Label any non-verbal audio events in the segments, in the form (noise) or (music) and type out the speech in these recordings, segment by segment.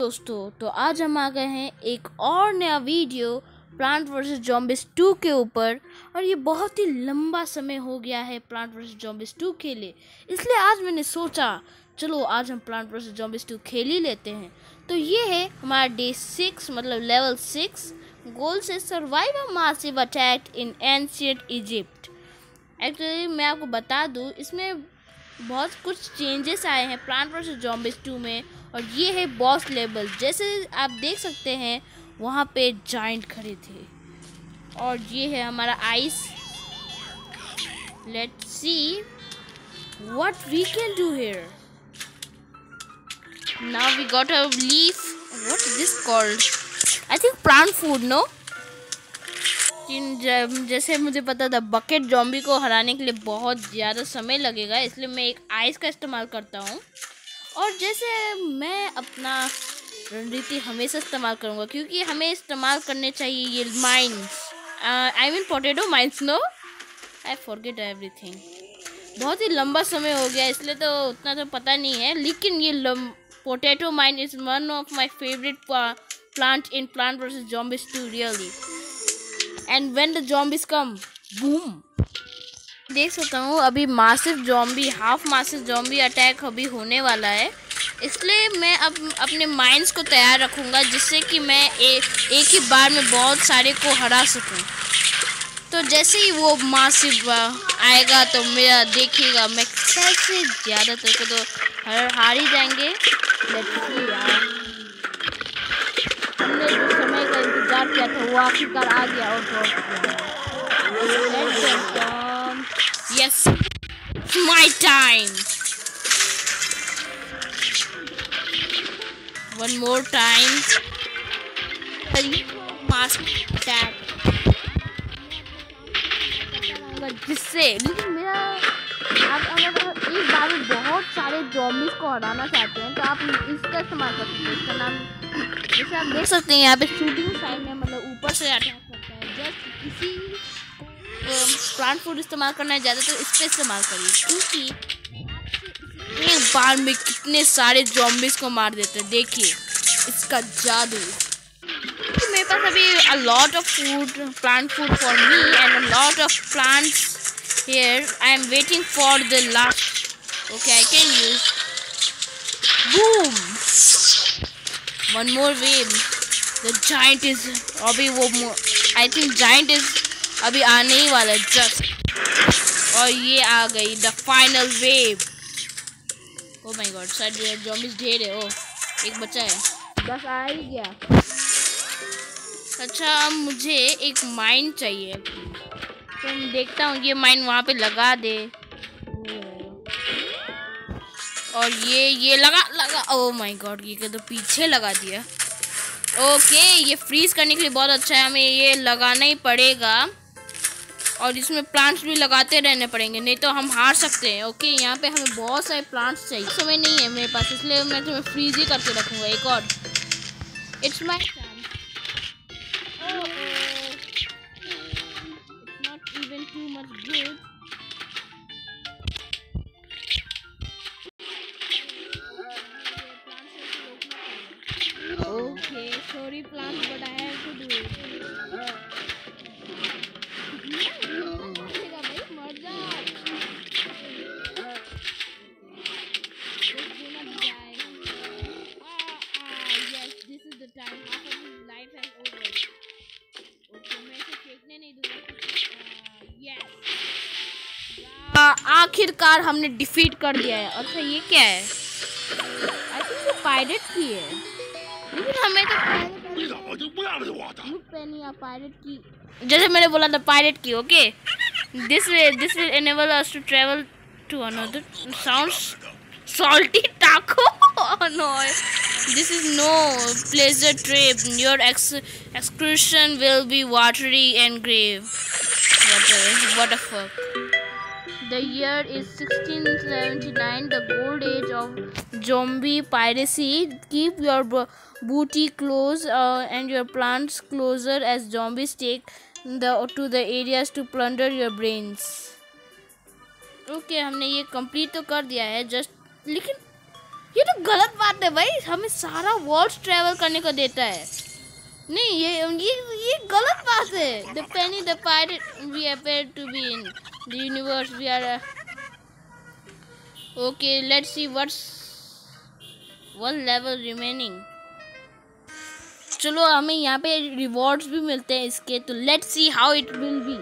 दोस्तों तो आज हम आ गए हैं एक और नया video plant versus zombies two के ऊपर। और ये बहुत ही लंबा समय हो गया है प्लांट वर्सेस जॉम्बिस टू के लिए। इसलिए आज मैंने सोचा, चलो आज हम प्लांट वर्सेस जॉम्बिस टू खेल ही लेते हैं। तो ये है हमारा डे सिक्स मतलब लेवल सिक्स गोल से survive massive attack in ancient Egypt actually मैं आपको बता दूँ, इसमें बहुत कुछ चेंजेस आए हैं प्लांट वर्सेस जॉम्बिस टू में, और ये है बॉस लेवल जैसे आप देख सकते हैं, वहाँ पे जाइंट खड़े थे। और ये है हमारा ice let see what we can do here now we got a leaf is this called I think plant food no जैसे मुझे पता था बकेट जॉम्बी को हराने के लिए बहुत ज़्यादा समय लगेगा, इसलिए मैं एक आइस का इस्तेमाल करता हूँ। और जैसे मैं अपना रणनीति हमेशा इस्तेमाल करूँगा, क्योंकि हमें इस्तेमाल करने चाहिए ये mines I mean potato mines no I forget everything बहुत ही लंबा समय हो गया, इसलिए तो उतना तो पता नहीं है, लेकिन ये potato mine is one of my favourite plant in plant versus zombies two really and when the zombies come boom देख सकता हूँ अभी massive zombie half massive zombie attack अभी होने वाला है। इसलिए मैं अब अपने माइंड्स को तैयार रखूँगा जिससे कि मैं ए, एक ही बार में बहुत सारे को हरा सकूँ। तो जैसे ही वो मासिव आएगा तो मेरा देखिएगा मैं कैसे ज़्यादातर को तो हर हार ही जाएँगे। इंतज़ार किया था वो आखिरकार आ गया और Yes, it's my time. One more time. Mask attack. जिससे लेकिन मेरा आप अगर एक बार में बहुत सारे जॉम्बिस को हराना चाहते हैं तो आप इसका इस्तेमाल कर सकते हैं। इसका नाम जैसे आप देख सकते हैं, यहाँ पे शूटिंग साइड में मतलब ऊपर से अटैक करता हैं जस्ट इसी प्लांट फ़ूड इस्तेमाल करना है ज़्यादा तो इस पर इस्तेमाल करिए, क्योंकि एक बार में कितने सारे जॉम्बिस को मार देते हैं। देखिए, इसका जादू। मेरे पास अभी a lot of food plant food for me and a lot of plants here I am waiting for the last okay I can use boom one more wave the giant is अभी वो I think giant is अभी आने ही वाला just और ये आ गई the final wave oh my god शायद जॉम्बिस ढेर है ओ एक बच्चा है। बस आ ही गया। अच्छा मुझे एक माइन चाहिए। तो देखता हूँ ये माइन वहाँ पे लगा दे। और ये ये लगा लगा। ओ माय गॉड ये तो पीछे लगा दिया। ओके ये फ्रीज करने के लिए बहुत अच्छा है। हमें ये लगाना ही पड़ेगा। और इसमें प्लांट्स भी लगाते रहने पड़ेंगे, नहीं तो हम हार सकते हैं। ओके यहाँ पे हमें बहुत सारे प्लांट्स चाहिए। समय नहीं है मेरे पास, इसलिए मैं तुम्हें फ्रीज ही करके रखूँगा। एक और। इट्स माई आखिरकार हमने डिफीट कर दिया है। अच्छा ये क्या है? आई थिंक ये पायरेट की है। लेकिन हमें तो पायरेट की। जैसे मैंने बोला था पायरेट की okay this this will enable us to travel to another sounds salty taco? (laughs) Oh no. This is no pleasure trip your ex excursion will be watery and grave a, what a fuck the year is 1679 the gold age of zombie piracy keep your booty close uh, and your plants closer as zombies take the to the areas to plunder your brains okay okay, हमने ये complete तो कर दिया है just लेकिन ये तो गलत बात है भाई। हमें सारा वर्ल्ड ट्रेवल करने को देता है। नहीं, ये ये ये गलत बात है। The Penny the pirate we appear to be in the universe we are okay let's see what's one level remaining चलो, हमें यहाँ पे रिवॉर्ड्स भी मिलते हैं इसके तो let's see how it will be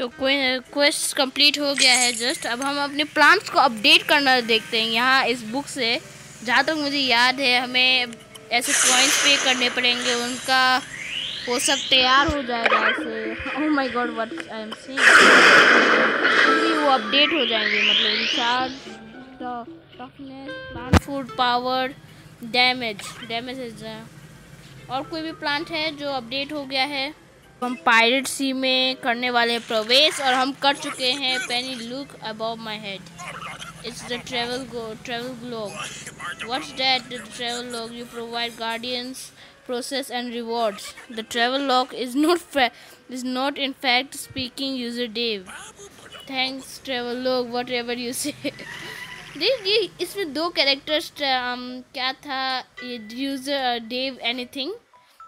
तो क्वेस्ट कंप्लीट हो गया है जस्ट अब हम अपने प्लान्स को अपडेट करना देखते हैं यहाँ इस बुक से. जहाँ तक तो मुझे याद है, हमें ऐसे पॉइंट्स पे करने पड़ेंगे, उनका वो सब तैयार हो जाएगा ऐसे. ओह my god what I am seeing वो अपडेट हो जाएँगे मतलब recharge toughness plant food power damage damage और कोई भी प्लांट है जो अपडेट हो गया है हम पायरेट सी में करने वाले प्रवेश और हम कर चुके हैं Penny look above my head it's the travel go travel globe what's that the travel log you provide guardians process and rewards. The travel log is not is not in fact speaking user dave. Thanks travel log whatever you say. (laughs) देख ये इसमें दो characters um, क्या था? ये user Dave anything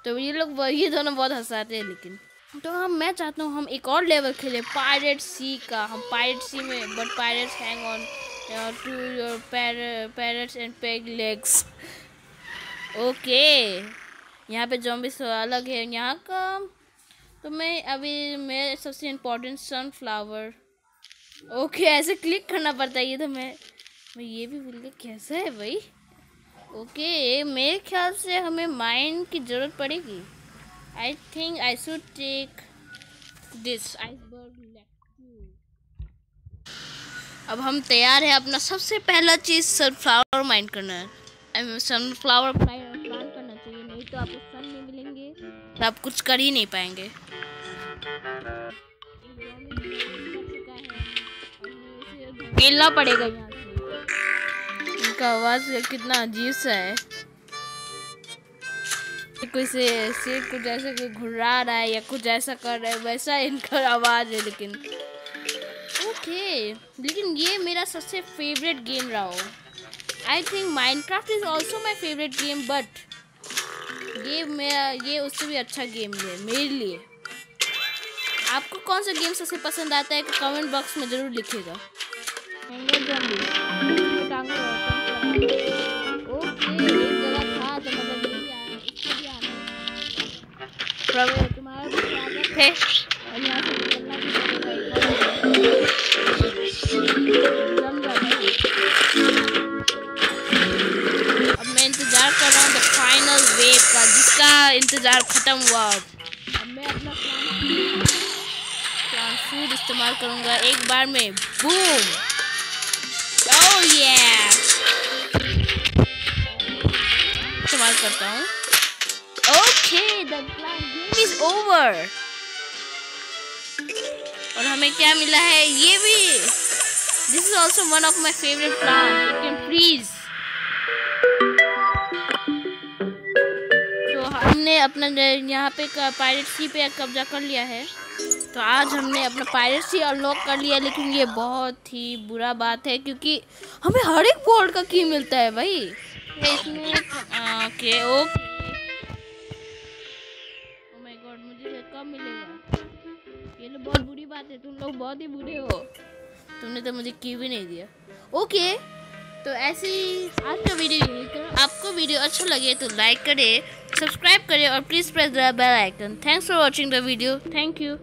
तो ये लोग ये दोनों बहुत हंसाते हैं लेकिन। तो हम, मैं चाहता हूँ हम एक और लेवल खेले पायरेट सी का। हम पायरेट सी में but pirates hang on to your parrots and peg legs okay यहाँ पे जॉम्बिस अलग है यहाँ का। तो मैं अभी, मैं सबसे इम्पोर्टेंट सनफ्लावर ओके ऐसे क्लिक करना पड़ता है ये तो मैं मैं ये भी भूल गया कैसा है भाई? ओके, मेरे ख्याल से हमें माइंड की ज़रूरत पड़ेगी। I think I should take this iceberg अब हम तैयार है अपना सबसे पहला चीज़ सनफ्लावर माइंड करना। है सनफ्लावर प्लान करना चाहिए, नहीं तो आपको सन नहीं मिलेंगे तो आप कुछ कर ही नहीं पाएँगे। खेलना पड़ेगा यहाँ। इनका आवाज़ कितना अजीब सा है। कोई से सीट कुछ ऐसे कोई घुरा रहा है या कुछ ऐसा कर रहा है, वैसा इनका आवाज़ है लेकिन। ओके, लेकिन ये मेरा सबसे फेवरेट गेम रहा हो। I think Minecraft is also my favourite game but ये मेरा, ये उससे भी अच्छा गेम है, मेरे लिए। आपको कौन सा गेम सबसे पसंद आता है? कमेंट बॉक्स में ज़रूर लिखेगा यहाँ से अब मैं इंतज़ार कर रहा हूँ फाइनल वेव का, जिसका इंतज़ार ख़त्म हुआ। अब मैं अपना प्लान फ़ूड इस्तेमाल करूँगा एक बार में। बूम ये इस्तेमाल करता हूँ। Okay the game is over और हमें क्या मिला है? ये भी। This is also one of my favourite plan you can freeze तो हमने अपना यहाँ पे पायरेट सी पे कब्जा कर लिया है। तो आज हमने अपना पायरेसी अनलॉक कर लिया, लेकिन ये बहुत ही बुरा बात है, क्योंकि हमें हर एक बोर्ड का की मिलता है भाई। इसमें ओके ओके गॉड मुझे कब मिलेगा? ये तो बहुत बुरी बात है तुम लोग बहुत ही बुरे हो। तुमने तो मुझे की भी नहीं दिया। ओके तो ऐसे ही आज का वीडियो आपको वीडियो अच्छा लगे तो लाइक करें सब्सक्राइब करें और please press the bell icon thanks for watching the video thank you